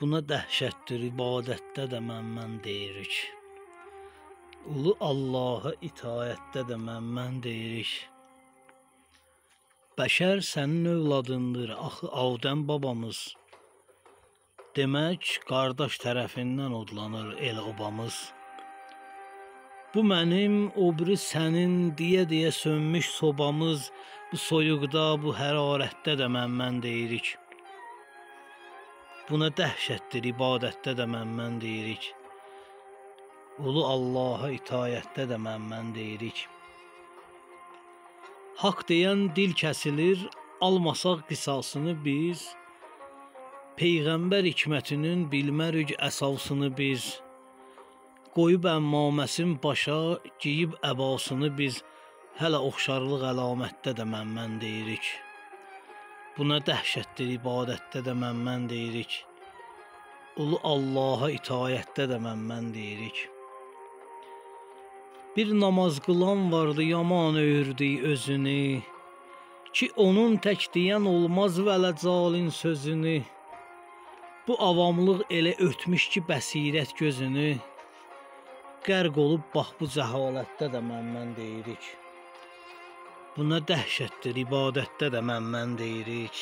Buna dəhşətdir ibadətdə də mən-mən deyirik. Ulu Allaha itaətdə də mən-mən deyirik. Bəşər sənin övladındır, axı Adəm babamız. Demək, qardaş tərəfindən odlanır el obamız. Bu mənim, o biri sənin deyə-deyə sönmüş sobamız, bu soyuqda, bu hərarətdə də mən-mən deyirik. Buna dəhşətdir ibadətdə də mən-mən deyirik. Ulu Allaha itaətdə də mən-mən deyirik. Haqq deyən dil kəsilir, almasaq qisasını biz. Peyğəmbər hikmətinin bilmərik əsasını biz. Qoyub əmmaməsin başa, geyib əbasını biz. Hələ oxşarlıq əlamətdə də mən-mən deyirik. Buna dəhşətdir ibadətdə də mən-mən deyirik. Ulu Allaha itaətdə də mən-mən deyirik. Bir namaz qılan vardı, yaman öyürdü özünü. Ki onun tək deyən olmaz vələcalin sözünü. Bu avamlıq elə ötmüş ki bəsirət gözünü. Qərq olub bax bu cəhalətdə də mən-mən deyirik. Buna dəhşətdir ibadətdə də mən-mən deyirik.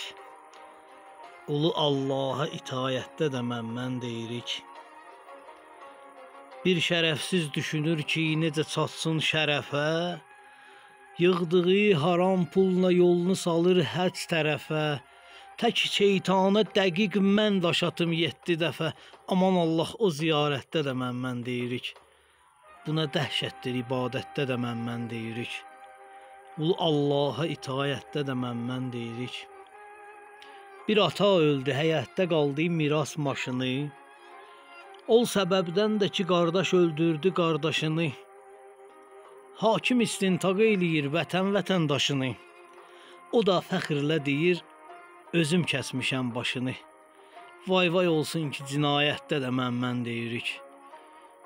Ulu Allaha itaətdə də mən-mən deyirik. Bir şərəfsiz düşünür ki, necə çatsın şərəfə, yığdığı haram pulla yolunu salır həc tərəfə. Tək şeytana dəqiq mən daş atım 7 dəfə. Aman Allah o ziyarətdə də mən-mən deyirik. Buna dəhşətdir ibadətdə də mən-mən deyirik. Ulu Allaha itaətdə də mən-mən deyirik. Bir ata öldü, həyətdə qaldı miras maşını. Ol səbəbdən də ki, qardaş öldürdü qardaşını. Hakim istintaq eləyir vətən vətəndaşını. O da fəxrlə deyir, özüm kəsmişəm başını. Vay vay olsun ki, cinayətdə də mən-mən deyirik.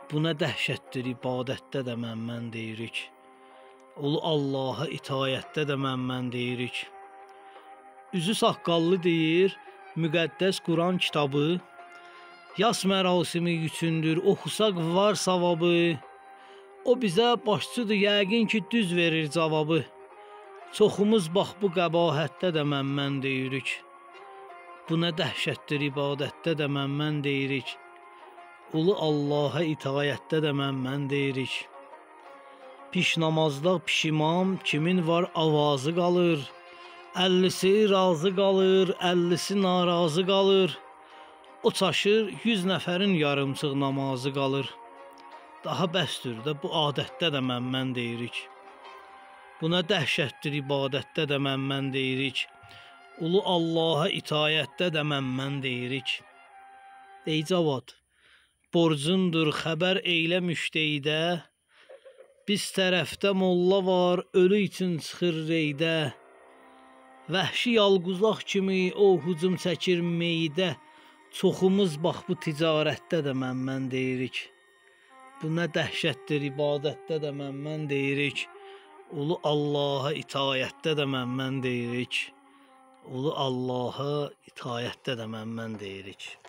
Buna dəhşətdir ibadətdə də mən-mən deyirik. Ulu Allaha itaətdə də mən-mən deyirik. Üzü saqqallı deyir, müqəddəs Quran kitabı yas mərasimi üçündür, oxusaq var savabı. O bizə başçıdır, yəqin ki, düz verir cavabı. Çoxumuz bax bu qəbahətdə də mən-mən deyirik. Bu nə dəhşətdir ibadətdə də mən-mən deyirik. Ulu Allaha itaətdə də mən-mən deyirik. Piş namazda pişimam, kimin var avazı qalır. Əllisi razı qalır, əllisi narazı qalır. O çaşır, 100 nəfərin yarımçıq namazı qalır. Daha bəsdir də bu adətdə də mən-mən deyirik. Buna dəhşətdir ibadətdə də mən-mən deyirik. Ulu Allaha itaətdə də mən-mən deyirik. Ey cavad, borcundur xəbər eylə müştəyidə. Biz tərəfdə molla var, ölü üçün çıxır reydə. Vəhşi yalquzaq kimi o hücum çəkir meydə. Çoxumuz bax bu ticarətdə də mən-mən deyirik. Bu nə dəhşətdir ibadətdə də mən-mən deyirik. Ulu Allaha itaətdə də mən-mən deyirik. Ulu Allaha itaətdə də mən-mən deyirik.